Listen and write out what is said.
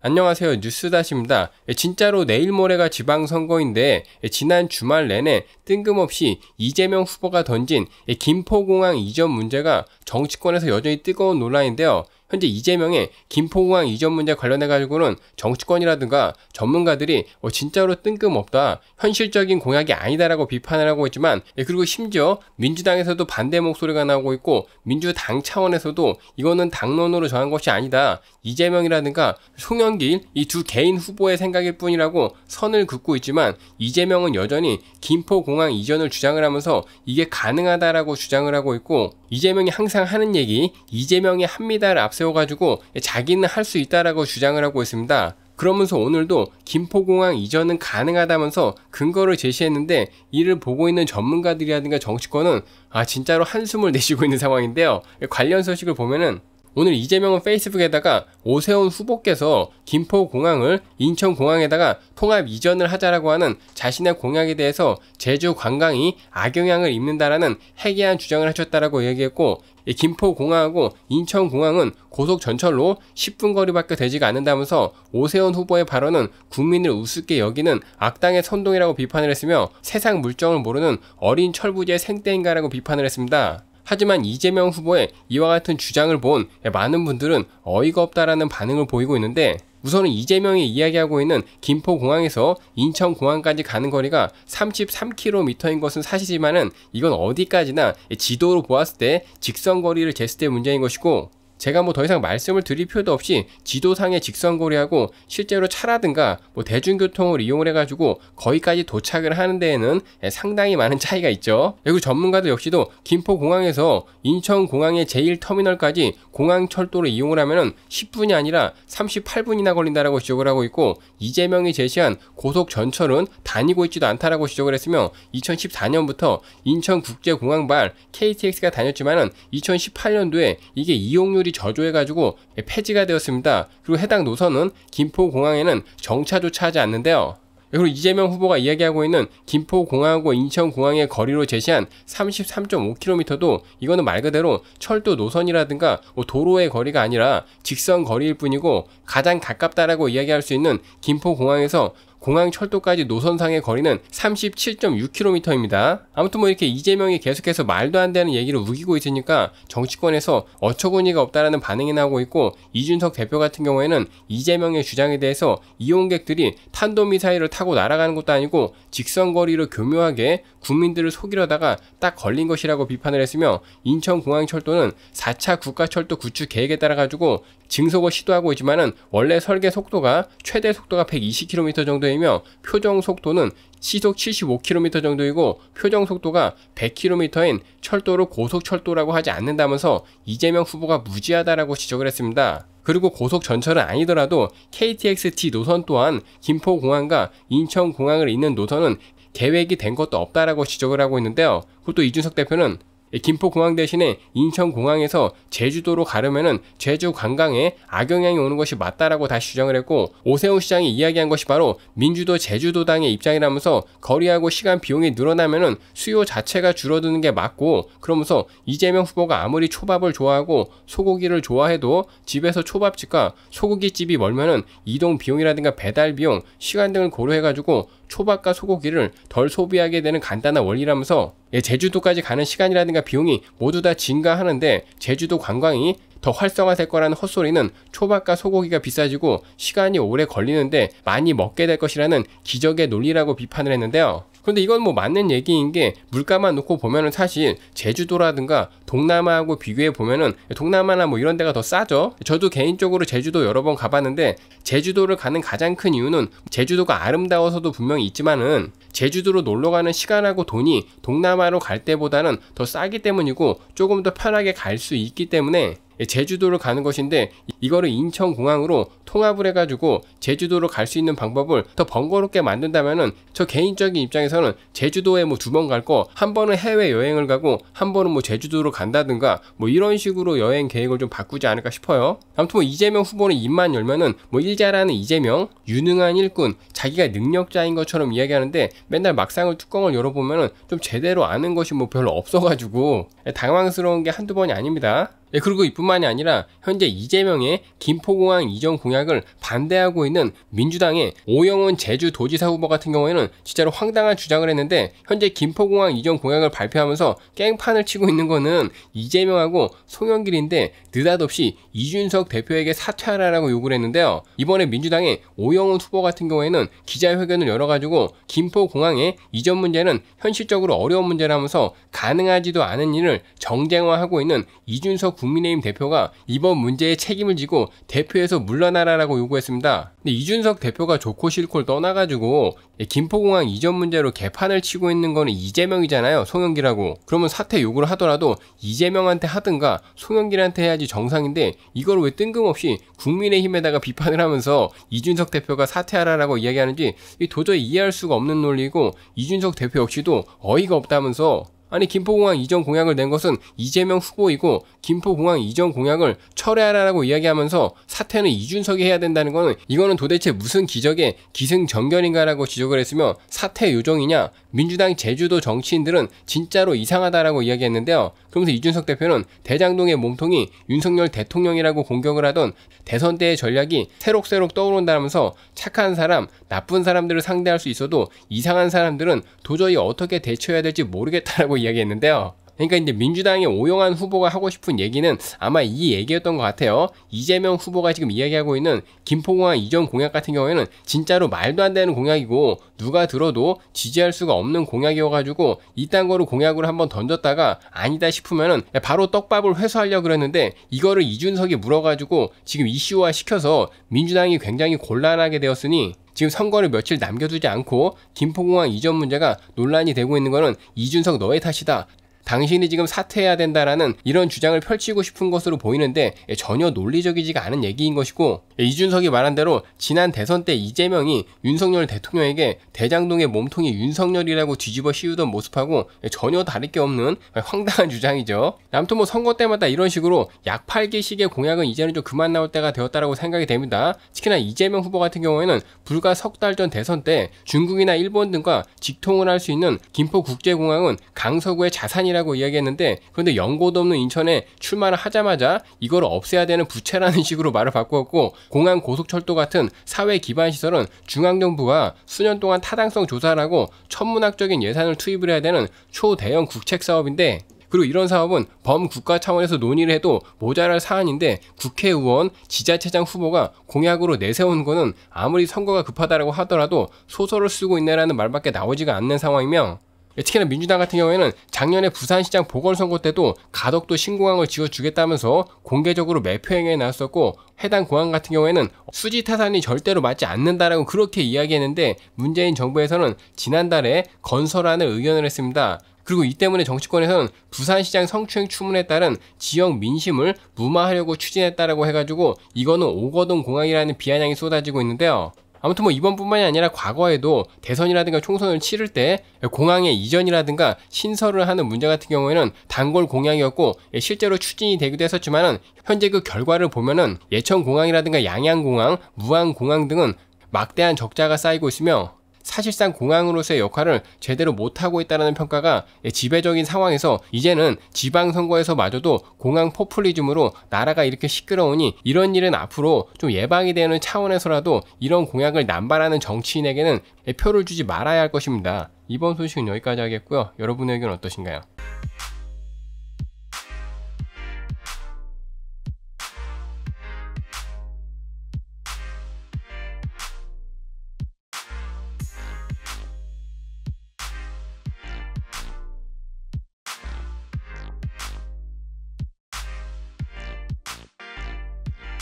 안녕하세요 뉴스다시입니다. 예, 진짜로 내일 모레가 지방선거인데 예, 지난 주말 내내 뜬금없이 이재명 후보가 던진 예, 김포공항 이전 문제가 정치권에서 여전히 뜨거운 논란인데요. 현재 이재명의 김포공항 이전 문제 관련해 가지고는 정치권이라든가 전문가들이 어, 진짜로 뜬금없다 현실적인 공약이 아니다라고 비판을 하고 있지만 예, 그리고 심지어 민주당에서도 반대 목소리가 나오고 있고 민주당 차원에서도 이거는 당론으로 정한 것이 아니다 이재명이라든가 송영길 이 두 개인 후보의 생각일 뿐이라고 선을 긋고 있지만 이재명은 여전히 김포공항 이전을 주장을 하면서 이게 가능하다라고 주장을 하고 있고 이재명이 항상 하는 얘기 이재명이 합니다를 앞 세워가지고 자기는 할 수 있다라고 주장을 하고 있습니다. 그러면서 오늘도 김포공항 이전은 가능하다면서 근거를 제시했는데 이를 보고 있는 전문가들이라든가 정치권은 아 진짜로 한숨을 내쉬고 있는 상황인데요. 관련 소식을 보면은 오늘 이재명은 페이스북에다가 오세훈 후보께서 김포공항을 인천공항에다가 통합 이전을 하자라고 하는 자신의 공약에 대해서 제주 관광이 악영향을 입는다라는 해괴한 주장을 하셨다라고 얘기했고 김포공항하고 인천공항은 고속 전철로 10분 거리밖에 되지가 않는다면서 오세훈 후보의 발언은 국민을 우습게 여기는 악당의 선동이라고 비판을 했으며 세상 물정을 모르는 어린 철부지의 생떼인가라고 비판을 했습니다. 하지만 이재명 후보의 이와 같은 주장을 본 많은 분들은 어이가 없다라는 반응을 보이고 있는데 우선은 이재명이 이야기하고 있는 김포공항에서 인천공항까지 가는 거리가 33km인 것은 사실이지만은 이건 어디까지나 지도로 보았을 때 직선 거리를 쟀을 때 문제인 것이고 제가 뭐 더 이상 말씀을 드릴 필요도 없이 지도상의 직선거리하고 실제로 차라든가 뭐 대중교통을 이용을 해가지고 거기까지 도착을 하는 데에는 상당히 많은 차이가 있죠. 그리고 전문가들 역시도 김포공항에서 인천공항의 제1터미널까지 공항철도를 이용을 하면은 10분이 아니라 38분이나 걸린다라고 지적을 하고 있고 이재명이 제시한 고속 전철은 다니고 있지도 않다라고 지적을 했으며 2014년부터 인천국제공항발 KTX가 다녔지만은 2018년도에 이게 이용률이 노선들이 저조해가지고 폐지가 되었습니다. 그리고 해당 노선은 김포공항에는 정차조차 하지 않는데요. 그리고 이재명 후보가 이야기하고 있는 김포공항하고 인천공항의 거리로 제시한 33.5km도 이거는 말 그대로 철도 노선이라든가 뭐 도로의 거리가 아니라 직선 거리일 뿐이고 가장 가깝다라고 이야기할 수 있는 김포공항에서 공항 철도까지 노선상의 거리는 37.6km입니다. 아무튼 뭐 이렇게 이재명이 계속해서 말도 안 되는 얘기를 우기고 있으니까 정치권에서 어처구니가 없다라는 반응이 나오고 있고 이준석 대표 같은 경우에는 이재명의 주장에 대해서 이용객들이 탄도미사일을 타고 날아가는 것도 아니고 직선거리로 교묘하게 국민들을 속이려다가 딱 걸린 것이라고 비판을 했으며 인천공항철도는 4차 국가철도 구축 계획에 따라 가지고 증속을 시도하고 있지만은 원래 설계 속도가 최대 속도가 120km 정도 이며 표정 속도는 시속 75km 정도이고 표정 속도가 100km인 철도를 고속철도라고 하지 않는다면서 이재명 후보가 무지하다라고 지적을 했습니다. 그리고 고속 전철은 아니더라도 KTX-T 노선 또한 김포공항과 인천공항을 잇는 노선은 계획이 된 것도 없다라고 지적을 하고 있는데요. 그것도 이준석 대표는 김포공항 대신에 인천공항에서 제주도로 가려면은 제주 관광에 악영향이 오는 것이 맞다라고 다시 주장을 했고 오세훈 시장이 이야기한 것이 바로 민주도 제주도당의 입장이라면서 거리하고 시간 비용이 늘어나면은 수요 자체가 줄어드는 게 맞고 그러면서 이재명 후보가 아무리 초밥을 좋아하고 소고기를 좋아해도 집에서 초밥집과 소고기집이 멀면은 이동 비용이라든가 배달 비용, 시간 등을 고려해가지고 초밥과 소고기를 덜 소비하게 되는 간단한 원리라면서 예, 제주도까지 가는 시간이라든가 비용이 모두 다 증가하는데 제주도 관광이 더 활성화될 거라는 헛소리는 초밥과 소고기가 비싸지고 시간이 오래 걸리는데 많이 먹게 될 것이라는 기적의 논리라고 비판을 했는데요. 근데 이건 뭐 맞는 얘기인 게 물가만 놓고 보면은 사실 제주도라든가 동남아하고 비교해 보면은 동남아나 뭐 이런 데가 더 싸죠. 저도 개인적으로 제주도 여러 번 가봤는데 제주도를 가는 가장 큰 이유는 제주도가 아름다워서도 분명히 있지만은 제주도로 놀러 가는 시간하고 돈이 동남아로 갈 때보다는 더 싸기 때문이고 조금 더 편하게 갈 수 있기 때문에 예, 제주도를 가는 것인데 이거를 인천공항으로 통합을 해가지고 제주도로 갈 수 있는 방법을 더 번거롭게 만든다면은 저 개인적인 입장에서 는 제주도에 뭐 두 번 갈 거 한 번은 해외 여행을 가고 한 번은 뭐 제주도로 간다든가 뭐 이런 식으로 여행 계획을 좀 바꾸지 않을까 싶어요. 아무튼 뭐 이재명 후보는 입만 열면은 뭐 일자라는 이재명 유능한 일꾼 자기가 능력자인 것처럼 이야기하는데 맨날 막상을 뚜껑을 열어보면은 좀 제대로 아는 것이 뭐 별로 없어가지고 당황스러운 게 한두 번이 아닙니다. 예, 그리고 이뿐만이 아니라 현재 이재명의 김포공항 이전 공약을 반대하고 있는 민주당의 오영훈 제주도지사 후보 같은 경우에는 진짜로 황당한 주장을 했는데 현재 김포공항 이전 공약을 발표하면서 깽판을 치고 있는 거는 이재명하고 송영길인데 느닷없이 이준석 대표에게 사퇴하라라고 요구를 했는데요. 이번에 민주당의 오영훈 후보 같은 경우에는 기자회견을 열어가지고 김포공항의 이전 문제는 현실적으로 어려운 문제라면서 가능하지도 않은 일을 정쟁화하고 있는 이준석 국민의힘 대표가 이번 문제에 책임을 지고 대표에서 물러나라라고 요구했습니다. 근데 이준석 대표가 좋고 싫고를 떠나가지고 김포공항 이전 문제로 개판을 치고 있는 거는 이재명이잖아요. 송영길하고. 그러면 사퇴 요구를 하더라도 이재명한테 하든가 송영길한테 해야지 정상인데 이걸 왜 뜬금없이 국민의힘에다가 비판을 하면서 이준석 대표가 사퇴하라라고 이야기하는지 도저히 이해할 수가 없는 논리고 이준석 대표 역시도 어이가 없다면서 아니 김포공항 이전 공약을 낸 것은 이재명 후보이고 김포공항 이전 공약을 철회하라라고 이야기하면서 사퇴는 이준석이 해야 된다는 거는 이거는 도대체 무슨 기적의 기승전결인가라고 지적을 했으며 사퇴 요정이냐 민주당 제주도 정치인들은 진짜로 이상하다라고 이야기했는데요. 그러면서 이준석 대표는 대장동의 몸통이 윤석열 대통령이라고 공격을 하던 대선 때의 전략이 새록새록 떠오른다면서 착한 사람, 나쁜 사람들을 상대할 수 있어도 이상한 사람들은 도저히 어떻게 대처해야 될지 모르겠다라고 이야기했는데요. 그러니까 이제 민주당의 오영환 후보가 하고 싶은 얘기는 아마 이 얘기였던 것 같아요. 이재명 후보가 지금 이야기하고 있는 김포공항 이전 공약 같은 경우에는 진짜로 말도 안 되는 공약이고 누가 들어도 지지할 수가 없는 공약이어가지고 이딴 거를 공약으로 한번 던졌다가 아니다 싶으면은 바로 떡밥을 회수하려 그랬는데 이거를 이준석이 물어가지고 지금 이슈화 시켜서 민주당이 굉장히 곤란하게 되었으니 지금 선거를 며칠 남겨두지 않고 김포공항 이전 문제가 논란이 되고 있는 것은 이준석 너의 탓이다. 당신이 지금 사퇴해야 된다라는 이런 주장을 펼치고 싶은 것으로 보이는데 전혀 논리적이지가 않은 얘기인 것이고 이준석이 말한 대로 지난 대선 때 이재명이 윤석열 대통령에게 대장동의 몸통이 윤석열이라고 뒤집어 씌우던 모습하고 전혀 다를 게 없는 황당한 주장이죠. 아무튼 뭐 선거 때마다 이런 식으로 약 8개씩의 공약은 이제는 좀 그만 나올 때가 되었다라고 생각이 됩니다. 특히나 이재명 후보 같은 경우에는 불과 석 달 전 대선 때 중국이나 일본 등과 직통을 할 수 있는 김포국제공항은 강서구의 자산이라 아니라고 이야기했는데 그런데 연고도 없는 인천에 출마를 하자마자 이걸 없애야 되는 부채라는 식으로 말을 바꾸었고 공항 고속철도 같은 사회 기반 시설은 중앙정부가 수년 동안 타당성 조사를 하고 천문학적인 예산을 투입을 해야 되는 초대형 국책 사업인데 그리고 이런 사업은 범국가 차원에서 논의를 해도 모자랄 사안인데 국회의원, 지자체장 후보가 공약으로 내세운 거는 아무리 선거가 급하다라고 하더라도 소설을 쓰고 있네라는 말밖에 나오지가 않는 상황이며 예, 특히나 민주당 같은 경우에는 작년에 부산시장 보궐선거 때도 가덕도 신공항을 지어주겠다면서 공개적으로 매표행에 나섰고 해당 공항 같은 경우에는 수지 타산이 절대로 맞지 않는다라고 그렇게 이야기했는데 문재인 정부에서는 지난달에 건설안을 의견을 했습니다. 그리고 이 때문에 정치권에서는 부산시장 성추행 추문에 따른 지역 민심을 무마하려고 추진했다라고 해가지고 이거는 오거돈 공항이라는 비아냥이 쏟아지고 있는데요. 아무튼 뭐 이번뿐만이 아니라 과거에도 대선이라든가 총선을 치를 때 공항의 이전이라든가 신설을 하는 문제 같은 경우에는 단골 공약이었고 실제로 추진이 되기도 했었지만은 현재 그 결과를 보면은 예천 공항이라든가 양양 공항, 무안 공항 등은 막대한 적자가 쌓이고 있으며 사실상 공항으로서의 역할을 제대로 못하고 있다는 평가가 지배적인 상황에서 이제는 지방선거에서마저도 공항 포퓰리즘으로 나라가 이렇게 시끄러우니 이런 일은 앞으로 좀 예방이 되는 차원에서라도 이런 공약을 남발하는 정치인에게는 표를 주지 말아야 할 것입니다. 이번 소식은 여기까지 하겠고요. 여러분의 의견 어떠신가요?